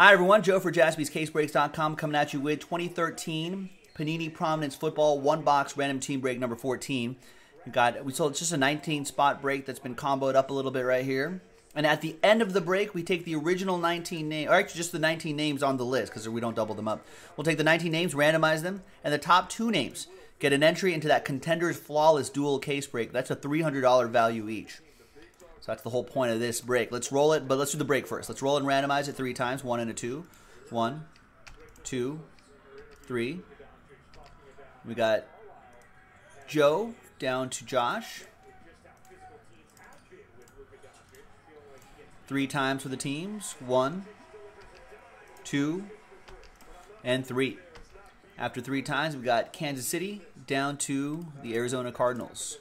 Hi, everyone. Joe for jaspyscasebreaks.com coming at you with 2013 Panini Prominence Football one box random team break number 14. We got we sold it's just a 19 spot break that's been comboed up a little bit right here. And at the end of the break, we take the original 19 names, or actually just the 19 names on the list because we don't double them up. We'll take the 19 names, randomize them, and the top two names get an entry into that Contenders Flawless Dual Case break. That's a $300 value each. So that's the whole point of this break. Let's roll it, but let's do the break first. Let's roll and randomize it three times. One and a two. One, two, three. We got Joe down to Josh. Three times for the teams. One, two, and three. After three times, we got Kansas City down to the Arizona Cardinals.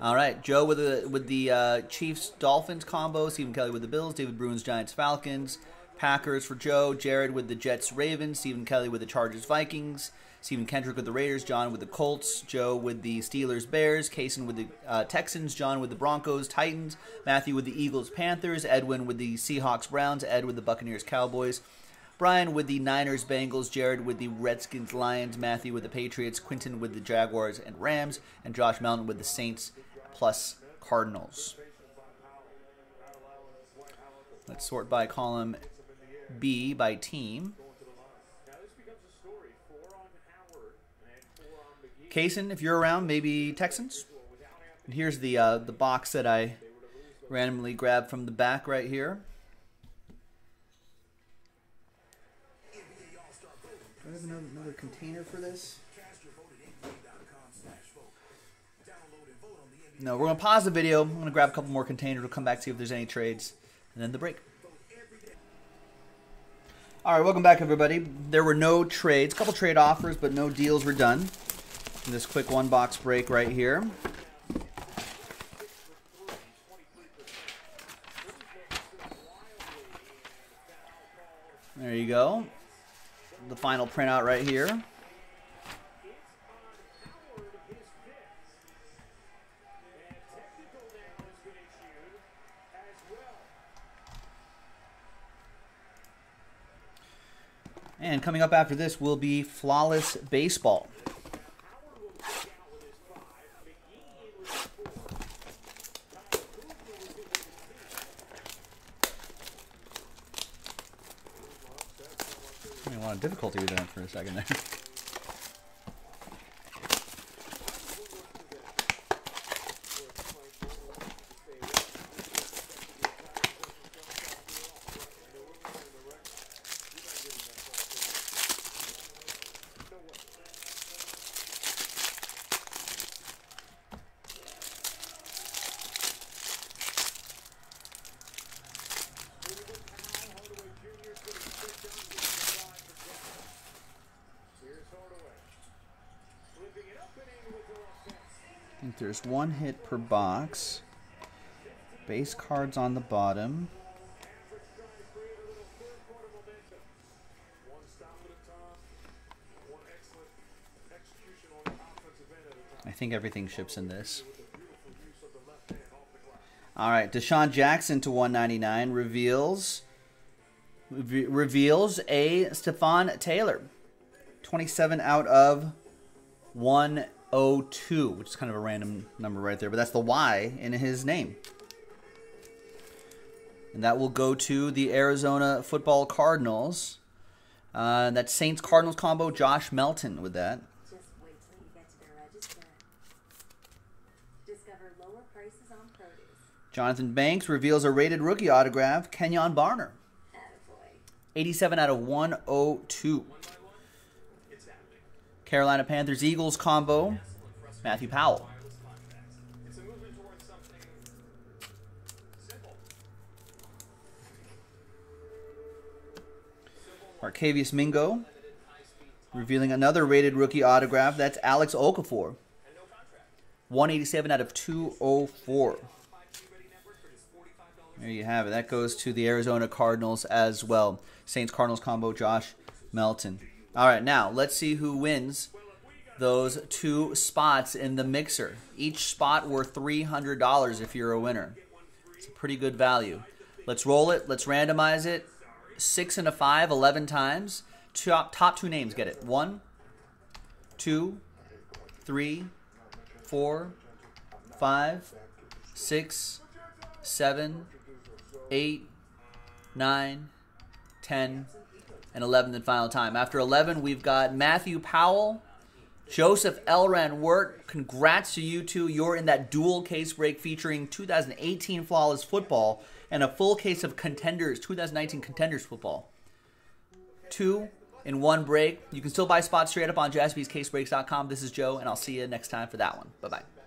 All right, Joe with the with the uh, Chiefs Dolphins combo, Stephen Kelly with the Bills, David Bruins Giants Falcons, Packers for Joe, Jared with the Jets Ravens, Stephen Kelly with the Chargers Vikings, Stephen Kendrick with the Raiders, John with the Colts, Joe with the Steelers Bears, Kaysen with the uh, Texans, John with the Broncos Titans, Matthew with the Eagles Panthers, Edwin with the Seahawks Browns, Ed with the Buccaneers Cowboys. Brian with the Niners, Bengals, Jared with the Redskins, Lions, Matthew with the Patriots, Quinton with the Jaguars and Rams, and Josh Melton with the Saints plus Cardinals. Let's sort by column B by team. Kaysen, if you're around, maybe Texans. And here's the uh, the box that I randomly grabbed from the back right here. Do I have another, another container for this? No, we're going to pause the video. I'm going to grab a couple more containers. We'll come back, to see if there's any trades, and then the break. All right, welcome back, everybody. There were no trades, a couple trade offers, but no deals were done. In this quick one box break right here. There you go. The final printout right here. And coming up after this will be Flawless Baseball. I mean, a lot of difficulty with that for a second there. I think there's one hit per box. Base cards on the bottom. I think everything ships in this. All right, DeSean Jackson to 199 reveals reveals a Stepfan Taylor. 27 out of 102, which is kind of a random number right there, but that's the Y in his name. And that will go to the Arizona Football Cardinals. Uh, that Saints Cardinals combo, Josh Melton with that. Just wait till you get to the register. Discover lower prices on produce. Johnthan Banks reveals a rated rookie autograph, Kenjon Barner. 87 out of 102. Carolina Panthers Eagles combo, Matthew Powell. Barkevious Mingo revealing another rated rookie autograph. That's Alex Okafor. 187 out of 204. There you have it. That goes to the Arizona Cardinals as well. Saints Cardinals combo, Josh Melton. All right, now let's see who wins those two spots in the mixer. Each spot worth $300 if you're a winner. It's a pretty good value. Let's roll it. Let's randomize it. Six and a five, 11 times. Top, top two names get it. One, two, three, four, five, six, seven, eight, nine, ten, and 11 the final time. After 11, we've got Matthew Powell, Joseph Elran Wirt. Congrats to you two. You're in that dual case break featuring 2018 Flawless Football and a full case of Contenders, 2019 Contenders Football. Two in one break. You can still buy spots straight up on jaspyscasebreaks.com. This is Joe, and I'll see you next time for that one. Bye bye.